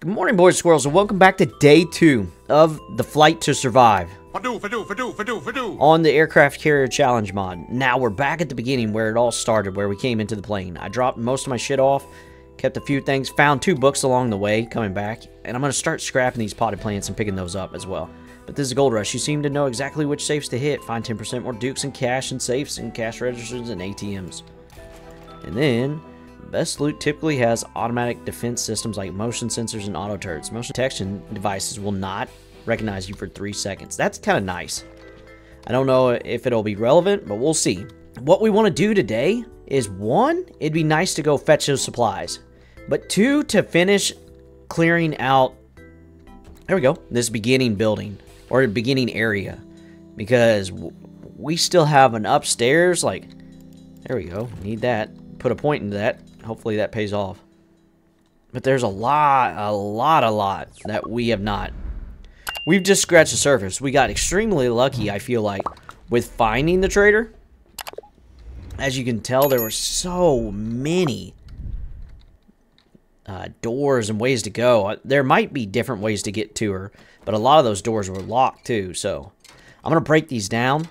Good morning, boys and squirrels, and welcome back to day two of the Flight to Survive Fadoo, fadoo, fadoo, on the Aircraft Carrier Challenge mod. Now we're back at the beginning where it all started, where we came into the plane. I dropped most of my shit off, kept a few things, found two books along the way coming back, and I'm going to start scrapping these potted plants and picking those up as well. But this is Gold Rush. You seem to know exactly which safes to hit. Find 10% more dukes and cash and safes and cash registers and ATMs. And then, best loot typically has automatic defense systems like motion sensors and auto turrets. Motion detection devices will not recognize you for three seconds. That's kind of nice. I don't know if it'll be relevant, but we'll see. What we want to do today is one, it'd be nice to go fetch those supplies, but two, to finish clearing out. There we go. This beginning building or beginning area, because we still have an upstairs. Like, there we go. Need that. Put a point into that. Hopefully that pays off. But there's a lot, a lot, a lot that we have not We've just scratched the surface. We got extremely lucky, I feel like, with finding the trader. As you can tell, there were so many uh, doors and ways to go. Uh, There might be different ways to get to her, but a lot of those doors were locked too. So I'm going to break these down.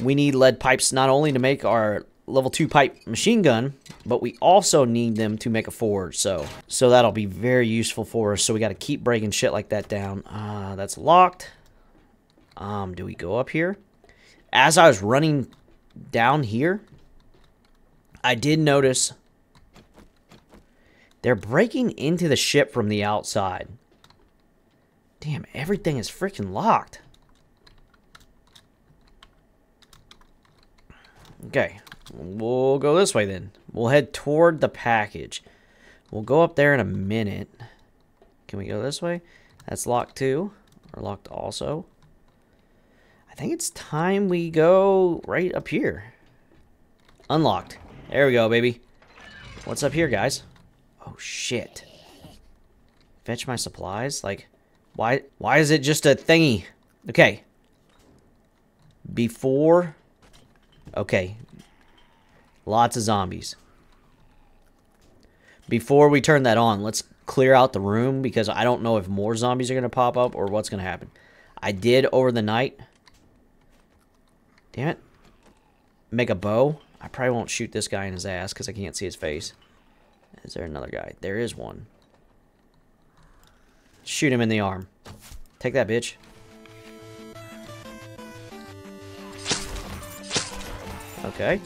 We need lead pipes not only to make our level 2 pipe machine gun, but we also need them to make a forge. So so that'll be very useful for us. So we got to keep breaking shit like that down. Uh, that's locked. Um, do we go up here? As I was running down here, I did notice they're breaking into the ship from the outside. Damn, everything is freaking locked. Okay, we'll go this way then. We'll head toward the package. We'll go up there in a minute. Can we go this way? That's locked too, or locked also. I think it's time we go right up here. Unlocked. There we go, baby. What's up here, guys? Oh shit. Fetch my supplies? Like, why? Why is it just a thingy? Okay. Before Okay. Lots of zombies. Before we turn that on, let's clear out the room because I don't know if more zombies are going to pop up or what's going to happen. I did over the night. Damn it. Make a bow. I probably won't shoot this guy in his ass because I can't see his face. Is there another guy? There is one. Shoot him in the arm. Take that, bitch. Okay.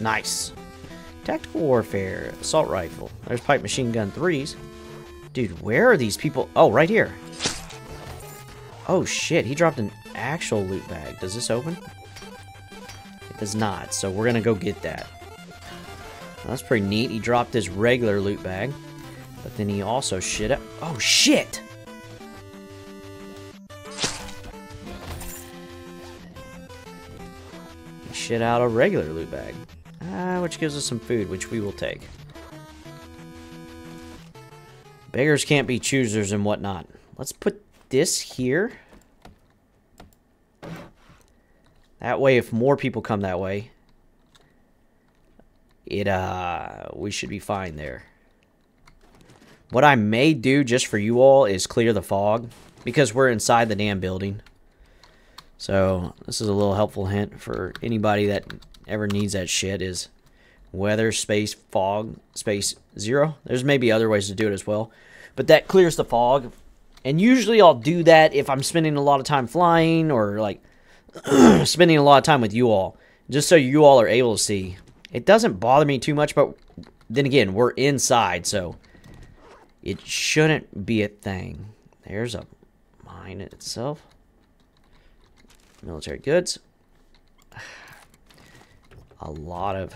Nice. Tactical warfare. Assault rifle. There's pipe machine gun threes. Dude, where are these people? Oh, right here. Oh, shit. He dropped an actual loot bag. Does this open? It does not, so we're to go get that. That's pretty neat. He dropped his regular loot bag. But then he also shit up. Oh, shit! Shit out a regular loot bag. Uh, which gives us some food, which we will take. Beggars can't be choosers and whatnot. Let's put this here. That way, if more people come that way, it, uh, we should be fine there. What I may do just for you all is clear the fog, because we're inside the damn building. So, this is a little helpful hint for anybody that ever needs that shit is weather space fog space zero. There's maybe other ways to do it as well. But that clears the fog. And usually I'll do that if I'm spending a lot of time flying or like spending a lot of time with you all. Just so you all are able to see. It doesn't bother me too much, but then again, we're inside, so it shouldn't be a thing. There's a mine itself. Military goods. A lot of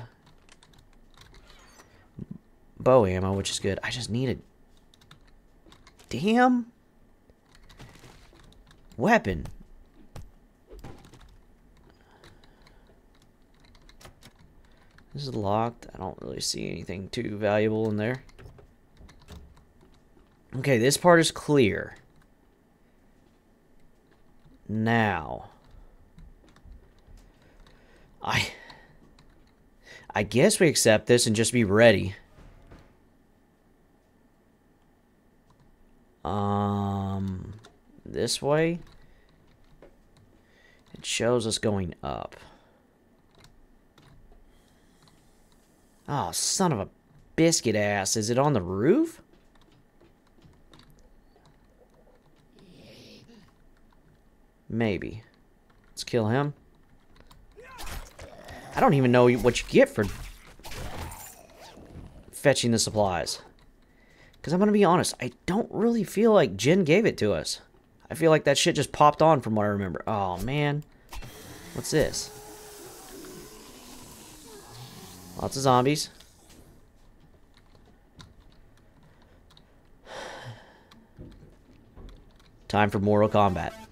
bow ammo, which is good. I just need a damn weapon. This is locked. I don't really see anything too valuable in there. Okay, this part is clear. Now, I I guess we accept this and just be ready. Um, this way. It shows us going up. Oh, son of a biscuit ass. Is it on the roof? Maybe. Let's kill him. I don't even know what you get for fetching the supplies. Because I'm going to be honest, I don't really feel like Jen gave it to us. I feel like that shit just popped on from what I remember. Oh, man. What's this? Lots of zombies. Time for Mortal Kombat.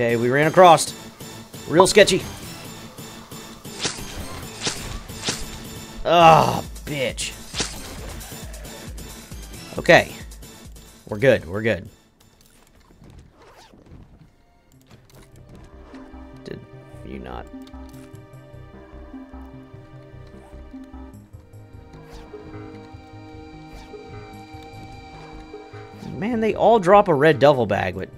Okay, we ran across. Real sketchy. Ah, oh, bitch. Okay. We're good, we're good. Did you not? Man, they all drop a red devil bag, but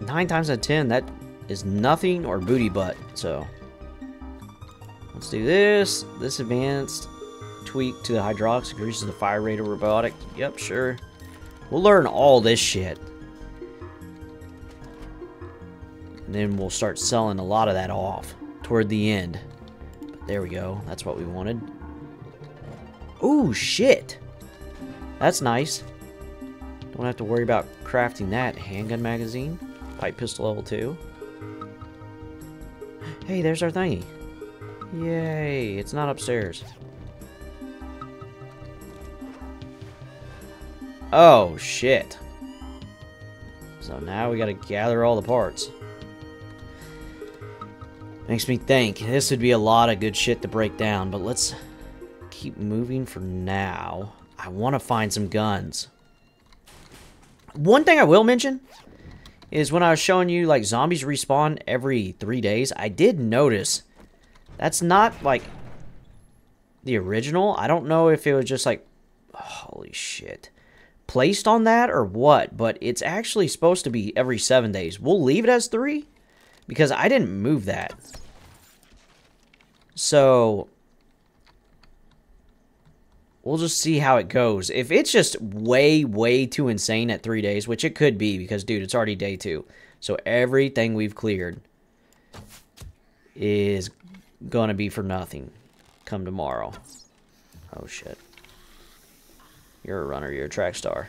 nine times out of ten, that is nothing or booty butt, so. Let's do this. This advanced tweak to the hydraulics increases the fire rate of robotic. Yep, sure. We'll learn all this shit. And then we'll start selling a lot of that off toward the end. But there we go. That's what we wanted. Ooh, shit. That's nice. Don't have to worry about crafting that. Handgun magazine. Pipe pistol level 2. Hey, there's our thingy. Yay, it's not upstairs. Oh, shit. So now we gotta gather all the parts. Makes me think, this would be a lot of good shit to break down, but let's keep moving for now. I want to find some guns. One thing I will mention is when I was showing you, like, zombies respawn every three days, I did notice that's not, like, the original. I don't know if it was just, like, holy shit, placed on that or what, but it's actually supposed to be every seven days. We'll leave it as three because I didn't move that. So, we'll just see how it goes. If it's just way, way too insane at three days, which it could be because, dude, it's already day two. So everything we've cleared is going to be for nothing come tomorrow. Oh, shit. You're a runner. You're a track star.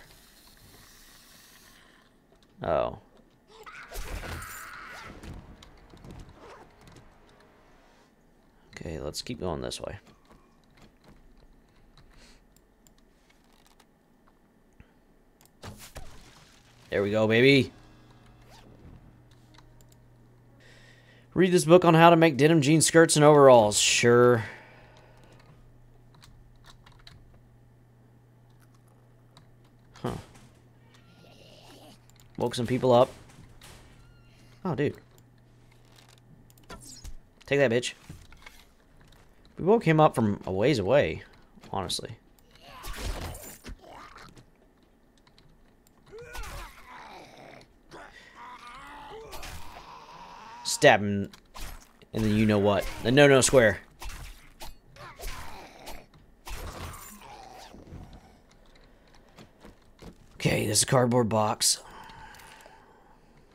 Oh. Okay, let's keep going this way. There we go, baby. Read this book on how to make denim jean skirts and overalls. Sure. Huh. Woke some people up. Oh, dude. Take that, bitch. We woke him up from a ways away, honestly. Stab him and then you know what. Uh, the no-no square. Okay, this is a cardboard box.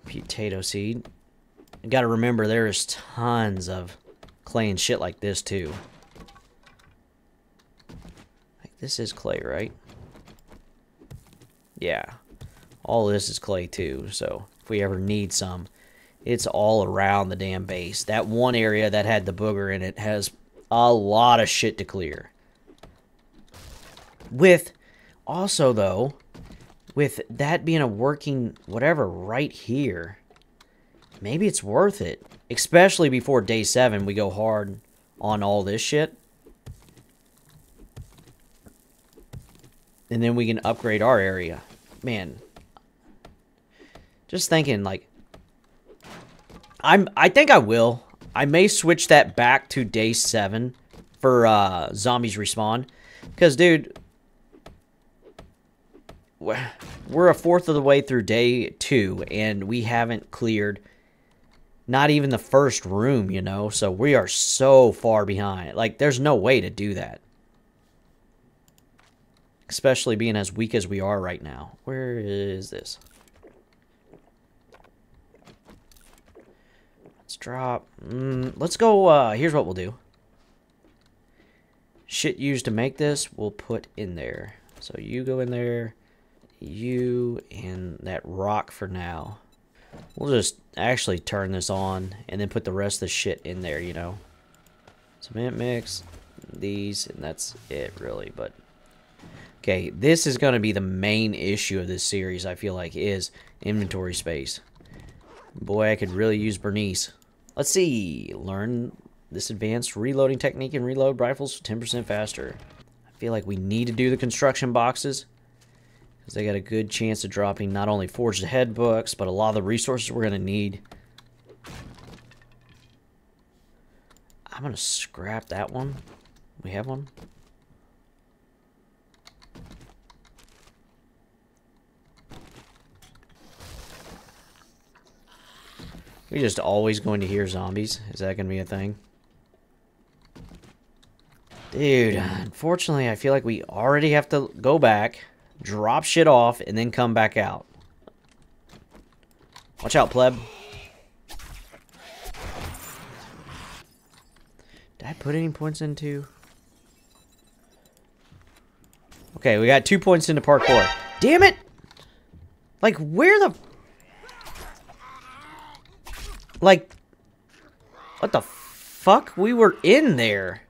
Potato seed. You gotta remember, there is tons of clay and shit like this, too. Like, this is clay, right? Yeah. All this is clay, too, so if we ever need some, it's all around the damn base. That one area that had the booger in it has a lot of shit to clear. With, also though, with that being a working whatever right here, maybe it's worth it. Especially before day seven, we go hard on all this shit. And then we can upgrade our area. Man, Just thinking, like, I'm. I think I will. I may switch that back to day seven for uh, zombies respawn, because dude, we're a fourth of the way through day two, and we haven't cleared not even the first room, you know? So we are so far behind. Like, there's no way to do that. Especially being as weak as we are right now. Where is this? Drop. Mm, let's go. Uh, here's what we'll do. Shit used to make this, we'll put in there. So you go in there you and that rock for now. We'll just actually turn this on and then put the rest of the shit in there, you know. Cement mix, these, and that's it really, but... Okay, this is going to be the main issue of this series, I feel like, is inventory space. Boy, I could really use Bernice. Let's see. Learn this advanced reloading technique and reload rifles 10% faster. I feel like we need to do the construction boxes because they got a good chance of dropping not only Forged Ahead books, but a lot of the resources we're going to need. I'm going to scrap that one. We have one? We just always going to hear zombies? Is that going to be a thing? Dude, unfortunately, I feel like we already have to go back drop shit off, and then come back out. Watch out, pleb. Did I put any points into... Okay, we got two points into parkour. Damn it! Like, where the... Like... What the fuck? We were in there.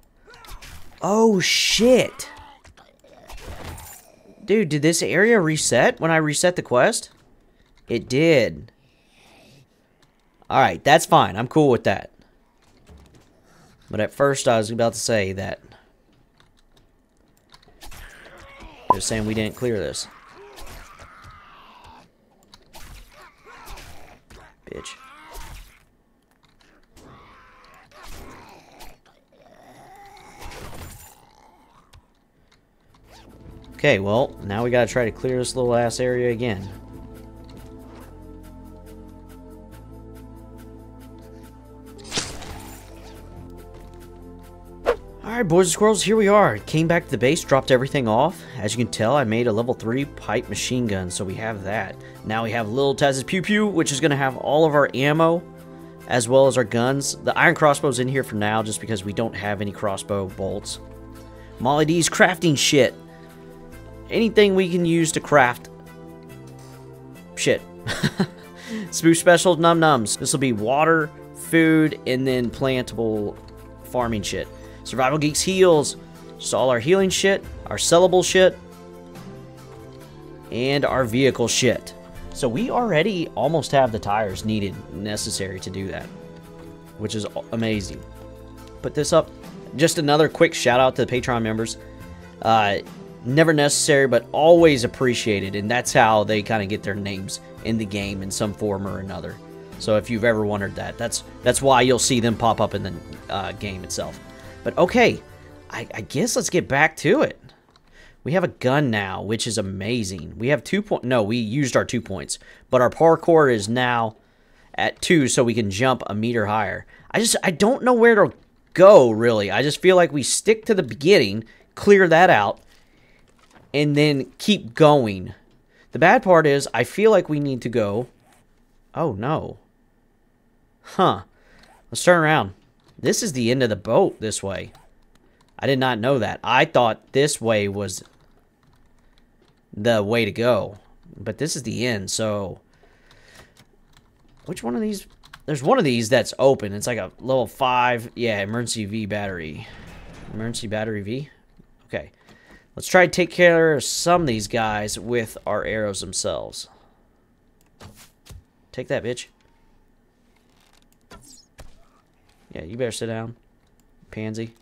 Oh, shit. Dude, did this area reset when I reset the quest? It did. Alright, that's fine. I'm cool with that. But at first I was about to say that... They're saying we didn't clear this. Bitch. Okay, well, now we gotta try to clear this little ass area again. Alright, boys and squirrels, here we are. Came back to the base, dropped everything off. As you can tell, I made a level 3 pipe machine gun, so we have that. Now we have Little Taz's Pew Pew, which is going to have all of our ammo, as well as our guns. The iron crossbow's in here for now, just because we don't have any crossbow bolts. Molly D's crafting shit anything we can use to craft shit. Spoof special num nums. This will be water, food, and then plantable farming shit. Survival Geeks heals. So all our healing shit, our sellable shit, and our vehicle shit. So we already almost have the tires needed, necessary to do that, which is amazing. Put this up. Just another quick shout out to the Patreon members. Uh, never necessary, but always appreciated, and that's how they kind of get their names in the game in some form or another. So if you've ever wondered that, that's that's why you'll see them pop up in the uh, game itself. But okay, I, I guess let's get back to it. We have a gun now, which is amazing. We have two point. No, we used our two points, but our parkour is now at two, so we can jump a meter higher. I just I don't know where to go really. I just feel like we stick to the beginning, clear that out, and then keep going. The bad part is I feel like we need to go. Oh, no. Huh. Let's turn around. This is the end of the boat this way. I did not know that. I thought this way was the way to go. But this is the end, so... Which one of these... There's one of these that's open. It's like a level 5... Yeah, emergency V battery. Emergency battery V? Okay. Let's try to take care of some of these guys with our arrows themselves. Take that, bitch. Yeah, you better sit down, pansy.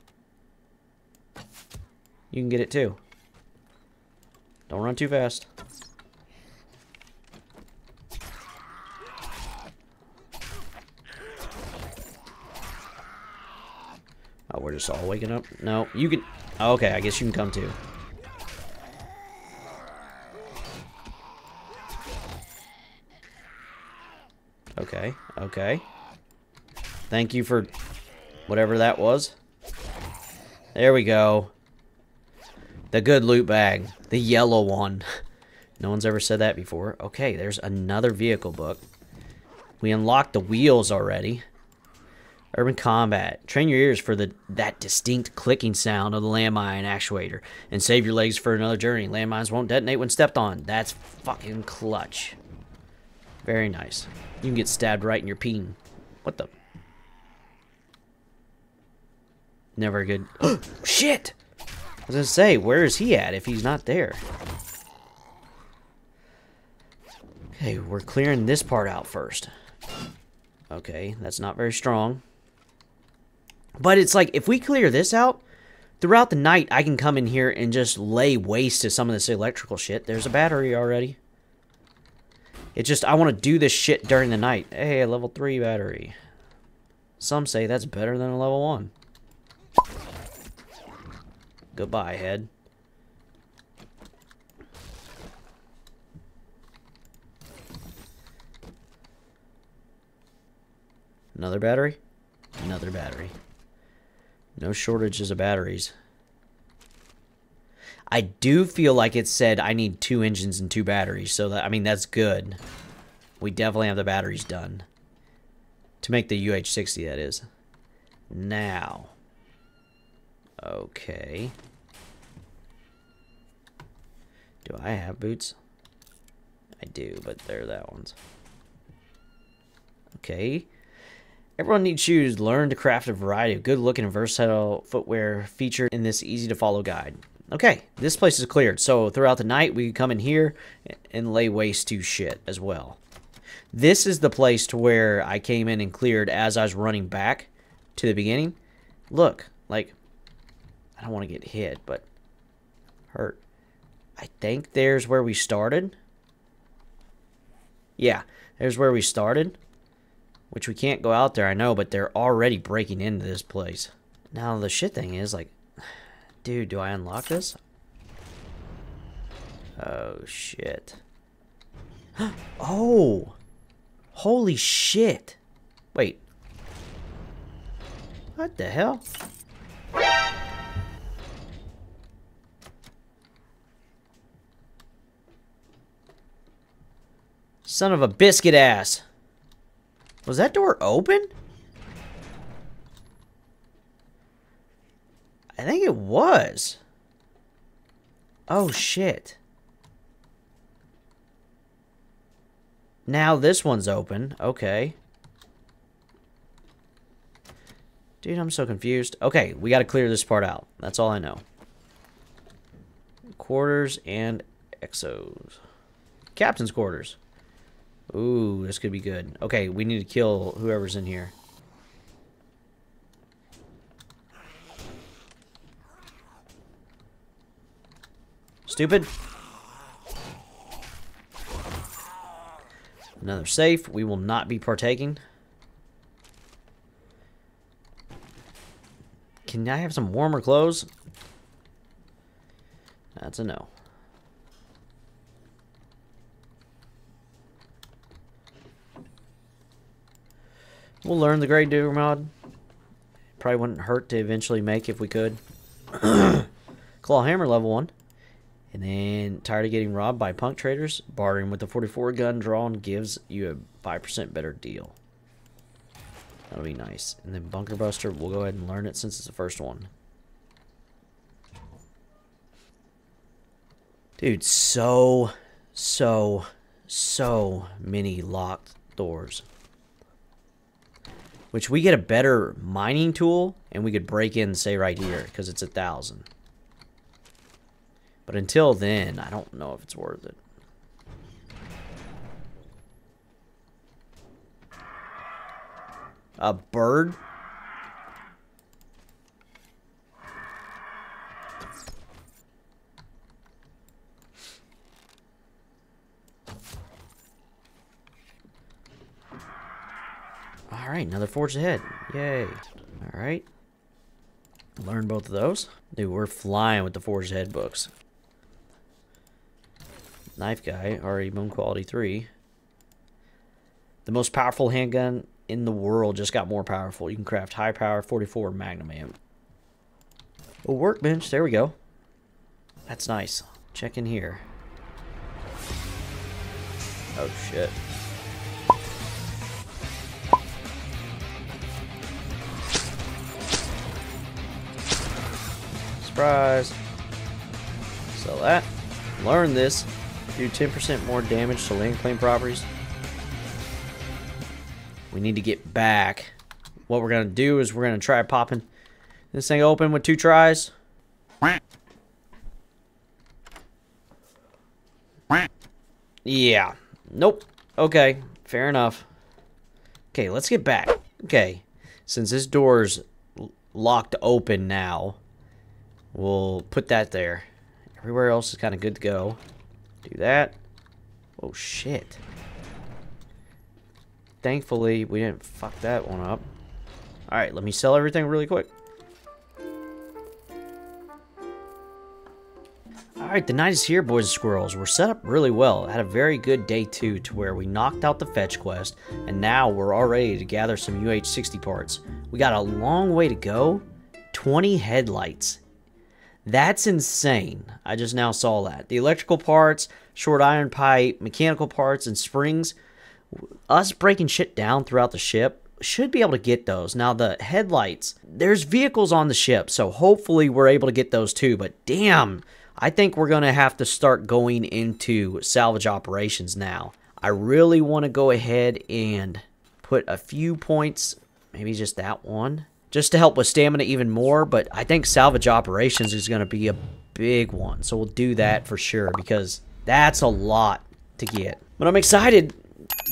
You can get it too. Don't run too fast. Oh, we're just all waking up? No, you can... Okay, I guess you can come too. Okay. Thank you for whatever that was. There we go. The good loot bag. The yellow one. No one's ever said that before. Okay, there's another vehicle book. We unlocked the wheels already. Urban Combat. Train your ears for the that distinct clicking sound of the landmine actuator. And save your legs for another journey. Landmines won't detonate when stepped on. That's fucking clutch. Very nice. You can get stabbed right in your peen. What the? Never good. Shit! I was gonna say, where is he at if he's not there? Okay, we're clearing this part out first. Okay, that's not very strong. But it's like, if we clear this out, throughout the night, I can come in here and just lay waste to some of this electrical shit. There's a battery already. It's just, I want to do this shit during the night. Hey, a level 3 battery. Some say that's better than a level 1. Goodbye, head. Another battery? Another battery. No shortages of batteries. I do feel like it said I need two engines and two batteries, so that I mean that's good. We definitely have the batteries done. To make the UH-60, that is. Now. Okay. Do I have boots? I do, but they're that ones. Okay. Everyone needs shoes. Learn to craft a variety of good-looking and versatile footwear featured in this easy-to-follow guide. Okay, this place is cleared. So throughout the night, we come in here and lay waste to shit as well. This is the place to where I came in and cleared as I was running back to the beginning. Look, like, I don't want to get hit, but hurt. I think there's where we started. Yeah, there's where we started. Which we can't go out there, I know, but they're already breaking into this place. Now, the shit thing is, like, dude, do I unlock this? Oh, shit. oh! Holy shit! Wait. What the hell? Son of a biscuit ass! Was that door open? I think it was. Oh, shit. Now this one's open. Okay. Dude, I'm so confused. Okay, we got to clear this part out. That's all I know. Quarters and exos. Captain's quarters. Ooh, this could be good. Okay, we need to kill whoever's in here. Stupid. Another safe. We will not be partaking. Can I have some warmer clothes? That's a no. We'll learn the Great Digger mod. Probably wouldn't hurt to eventually make if we could. Claw Hammer level 1. And then, tired of getting robbed by punk traders? Bartering with the 44 gun drawn gives you a 5% better deal. That'll be nice. And then Bunker Buster, we'll go ahead and learn it since it's the first one. Dude, so, so, so many locked doors. Which we get a better mining tool, and we could break in, say, right here, because it's a thousand. But until then, I don't know if it's worth it. A bird? Alright, another Forged Ahead. Yay. Alright. Learn both of those. Dude, we're flying with the Forged Ahead books. Knife guy, RE Bone Quality 3. The most powerful handgun in the world just got more powerful. You can craft high power 44 Magnum amp. A workbench, there we go. That's nice. Check in here. Oh shit. Surprise. Sell that. Learn this. Do 10% more damage to land claim properties. We need to get back. What we're going to do is we're going to try popping this thing open with two tries. Yeah. Nope. Okay. Fair enough. Okay, let's get back. Okay. Since this door's locked open now, we'll put that there. Everywhere else is kind of good to go. Do that. Oh, shit. Thankfully, we didn't fuck that one up. Alright, let me sell everything really quick. Alright, the night is here, boys and squirrels. We're set up really well. Had a very good day too, to where we knocked out the fetch quest, and now we're all ready to gather some UH-60 parts. We got a long way to go. 20 headlights. That's insane. I just now saw that. The electrical parts, short iron pipe, mechanical parts, and springs. Us breaking shit down throughout the ship should be able to get those. Now, the headlights, there's vehicles on the ship, so hopefully we're able to get those too. But damn, I think we're going to have to start going into salvage operations now. I really want to go ahead and put a few points, maybe just that one, just to help with stamina even more. But I think salvage operations is going to be a big one. So we'll do that for sure because that's a lot to get. But I'm excited.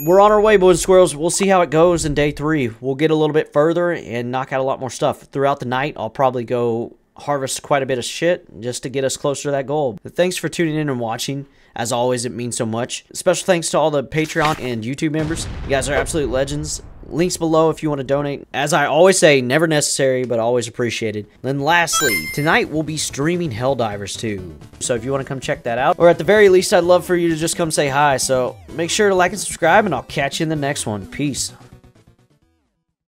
We're on our way, boys and squirrels. We'll see how it goes in day three. We'll get a little bit further and knock out a lot more stuff. Throughout the night, I'll probably go harvest quite a bit of shit just to get us closer to that goal. But thanks for tuning in and watching. As always, it means so much. Special thanks to all the Patreon and YouTube members. You guys are absolute legends. Links below if you want to donate. As I always say, never necessary, but always appreciated. Then lastly, tonight we'll be streaming Helldivers 2. So if you want to come check that out, or at the very least, I'd love for you to just come say hi. So make sure to like and subscribe, and I'll catch you in the next one. Peace.